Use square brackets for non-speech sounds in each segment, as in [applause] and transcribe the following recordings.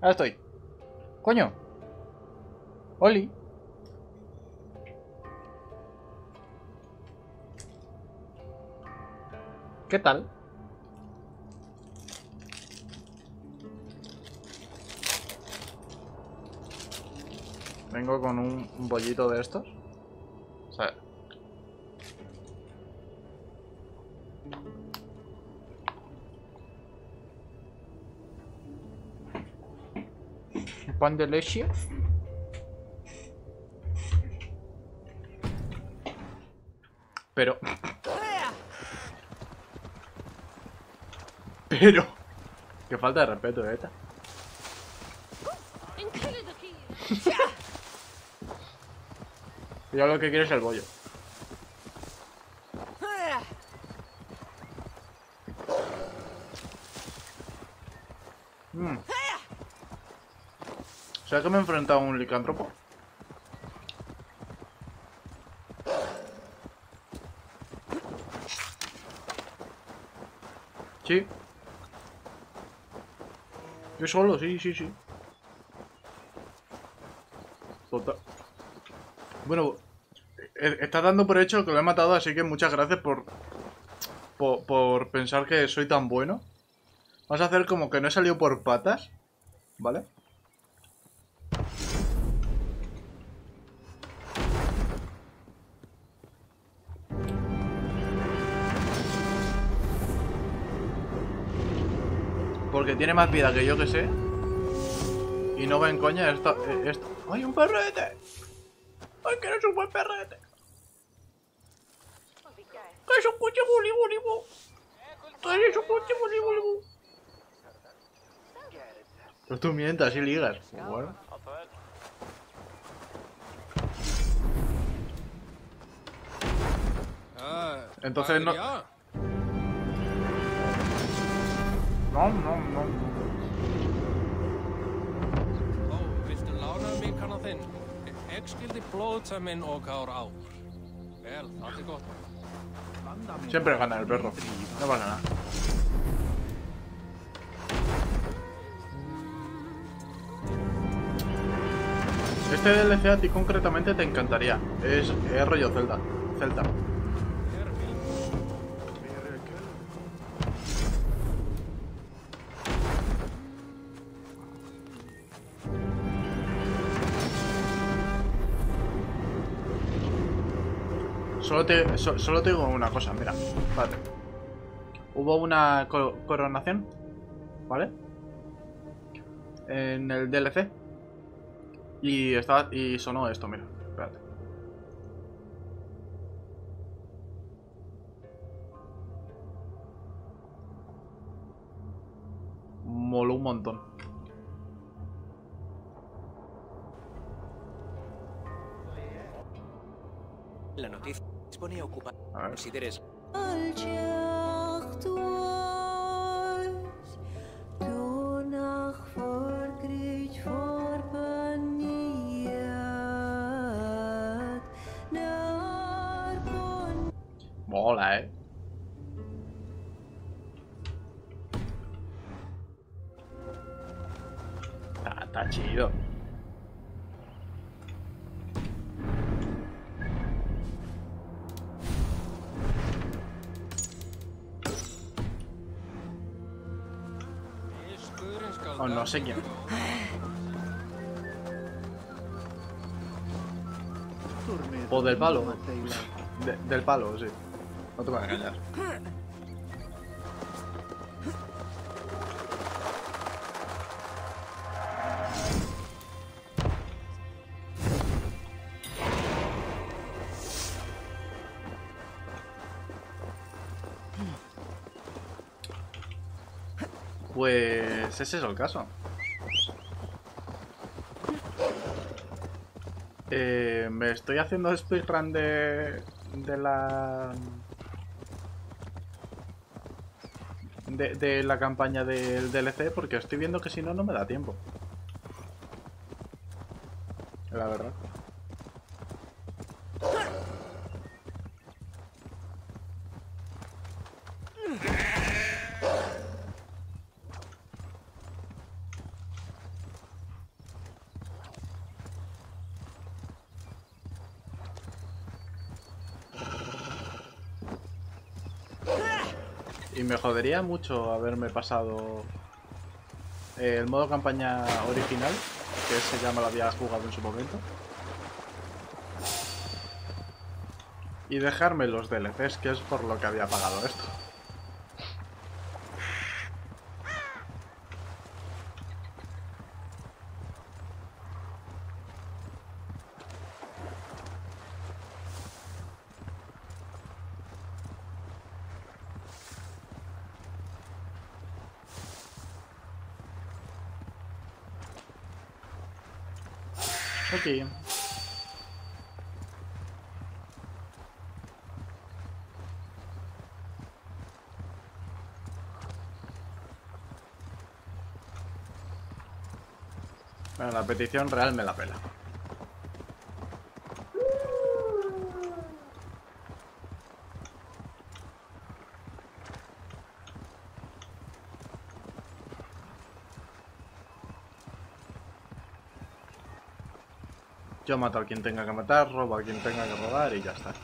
Ahora estoy. Coño. Oli. ¿Qué tal? Vengo con un, bollito de estos. Pan de leche. Pero... Pero... Que falta de respeto, ¿eh? esta. Yo lo que quiero es el bollo. ¿Sabes que me he enfrentado a un licántropo? Sí. Yo solo, sí, sí, sí. Bueno, eh, estás dando por hecho que lo he matado, así que muchas gracias por, por, por pensar que soy tan bueno. Vamos a hacer como que no he salido por patas, ¿vale? Porque tiene más vida que yo que sé. Y no va en coña esto, eh, esto. ¡Ay, un perrete! ¡Ay, que eres un buen perrete! ¡Que es un coche buli buli bu! ¡Que eres un coche bu! Pues tú mientas y ligas. Bueno. Entonces no... No, no, no. Viltu lána mig þinn? Ég skildi blóðtömmin og kár ár. Vel, það er gott. Siempre gana el perro. No pasa nada. Este DLC a ti concretamente te encantaría. Es, es rollo Zelda. Zelda. Solo te, so- solo te digo una cosa, mira. Espérate. Hubo una co- coronación, ¿vale? En el DLC. Y estaba, y sonó esto, mira. Espérate. Moló un montón. La noticia pone ocupada. A ver. Consideres Mola, eh. Está, está chido. O no sé quién. O del palo. De- del palo, sí. No te voy a engañar. Ese es el caso. Eh, me estoy haciendo speedrun de, de la... De la campaña del DLC porque estoy viendo que si no, no me da tiempo. La verdad. Me jodería mucho haberme pasado el modo campaña original, que ya me lo había jugado en su momento. Y dejarme los DLCs, que es por lo que había pagado esto. Bueno, la petición real me la pela. Yo mato a quien tenga que matar, robo a quien tenga que robar y ya está.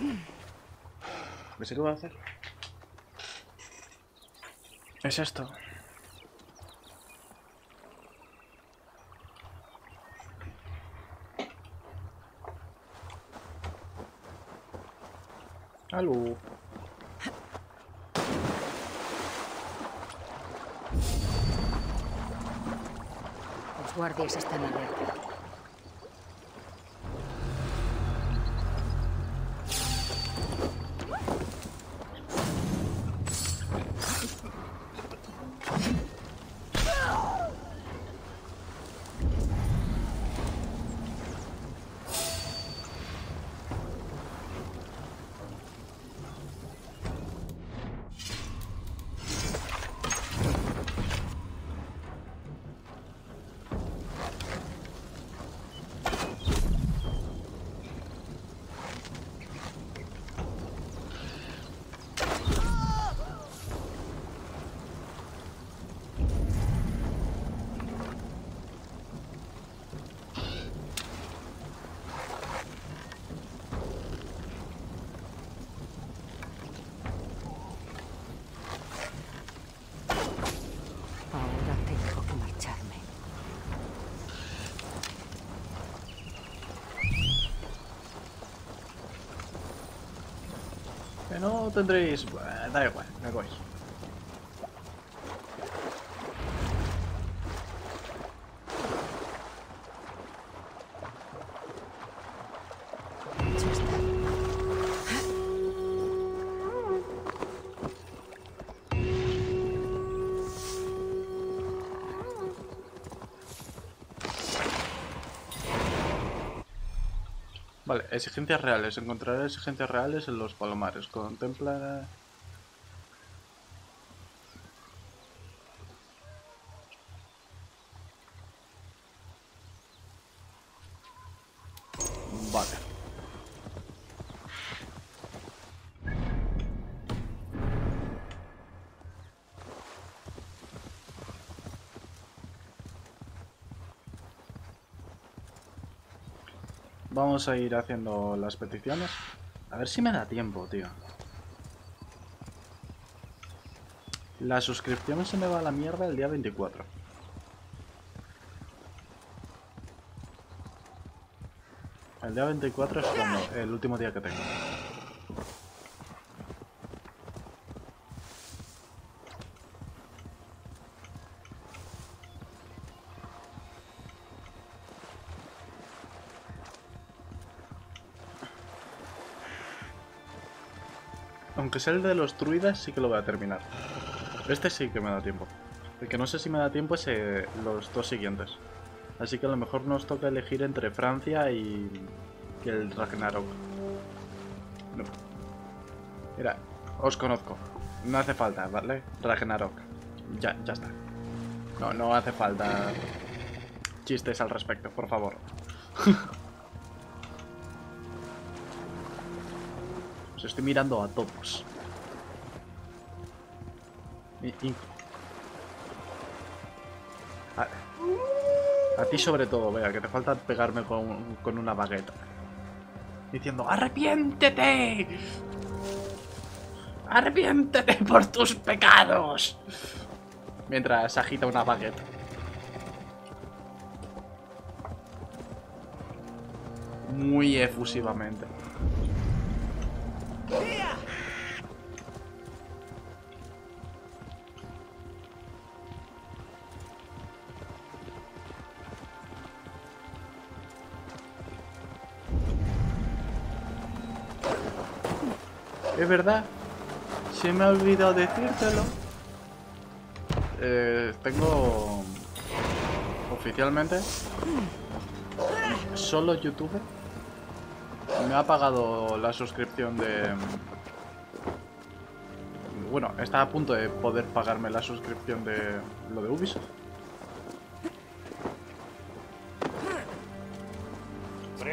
¿Me sé qué voy a hacer? Es esto. Aló. Los guardias están alerta. No tendréis... Da igual, me voy. Exigencias reales. Encontraré exigencias reales en los palomares. Contempla... Vale. Vamos a ir haciendo las peticiones. A ver si me da tiempo, tío. La suscripción se me va a la mierda el día 24. El día 24 es cuando el último día que tengo. Sea el de los druidas, sí que lo voy a terminar. Este sí que me da tiempo. El que no sé si me da tiempo es eh, los dos siguientes. Así que a lo mejor nos toca elegir entre Francia y, y el Ragnarok. No. Mira, os conozco. No hace falta, ¿vale? Ragnarok. Ya, ya está. No, no hace falta chistes al respecto, por favor. [laughs] Os estoy mirando a todos. A ti sobre todo, vea, que te falta pegarme con, con una bagueta. Diciendo, ¡arrepiéntete! ¡Arrepiéntete por tus pecados! Mientras agita una bagueta. Muy efusivamente. Es verdad. Se me ha olvidado decírtelo. Eh, tengo oficialmente solo YouTube me ha pagado la suscripción de bueno está a punto de poder pagarme la suscripción de lo de Ubisoft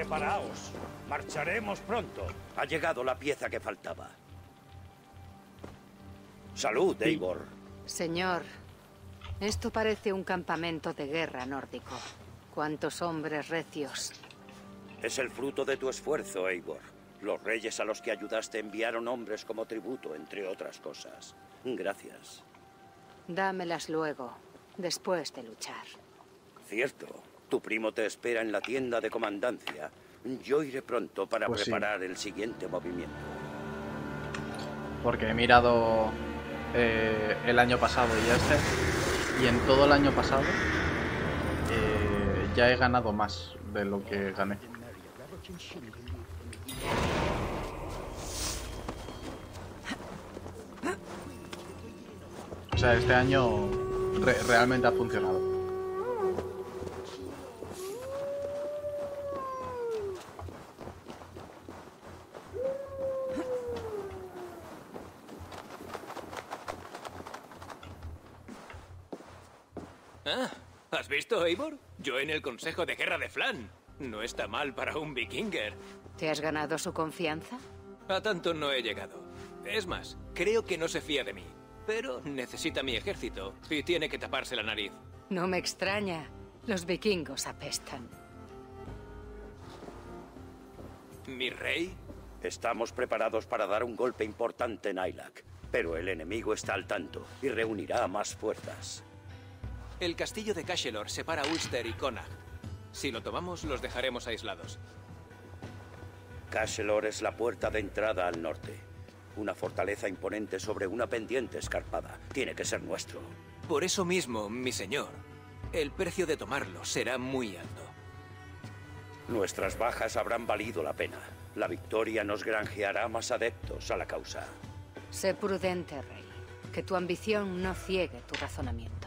Preparaos. Marcharemos pronto. Ha llegado la pieza que faltaba. Salud, Eivor. Señor, esto parece un campamento de guerra nórdico. ¿Cuántos hombres recios? Es el fruto de tu esfuerzo, Eivor. Los reyes a los que ayudaste enviaron hombres como tributo, entre otras cosas. Gracias. Dámelas luego, después de luchar. Cierto. Tu primo te espera en la tienda de comandancia. Yo iré pronto para Pues sí. preparar el siguiente movimiento. porque he mirado eh, el año pasado y este y en todo el año pasado eh, ya he ganado más de lo que gané o sea este año re- realmente ha funcionado Ah, ¿has visto, Eivor? Yo en el Consejo de Guerra de Flan. No está mal para un vikinger. ¿Te has ganado su confianza? A tanto no he llegado. Es más, creo que no se fía de mí. Pero necesita mi ejército y tiene que taparse la nariz. No me extraña. Los vikingos apestan. ¿Mi rey? Estamos preparados para dar un golpe importante en Ailac. Pero el enemigo está al tanto y reunirá más fuerzas. El castillo de Cashelor separa Ulster y Connacht. Si lo tomamos, los dejaremos aislados. Cashelor es la puerta de entrada al norte. Una fortaleza imponente sobre una pendiente escarpada. Tiene que ser nuestro. Por eso mismo, mi señor, el precio de tomarlo será muy alto. Nuestras bajas habrán valido la pena. La victoria nos granjeará más adeptos a la causa. Sé prudente, rey. Que tu ambición no ciegue tu razonamiento.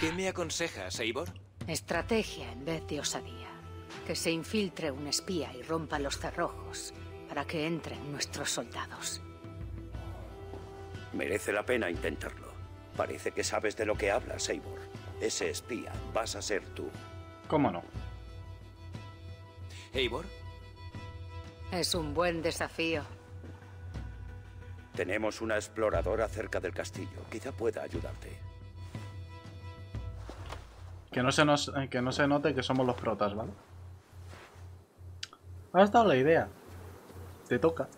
¿Qué me aconsejas, Eivor? Estrategia en vez de osadía. Que se infiltre un espía y rompa los cerrojos para que entren nuestros soldados. Merece la pena intentarlo. Parece que sabes de lo que hablas, Eivor. Ese espía vas a ser tú. cómo no Eivor, Es un buen desafío. Tenemos una exploradora cerca del castillo. Quizá pueda ayudarte. Que no se nos, eh, que no se note que somos los protas, ¿vale? Ha estado la idea. Te toca.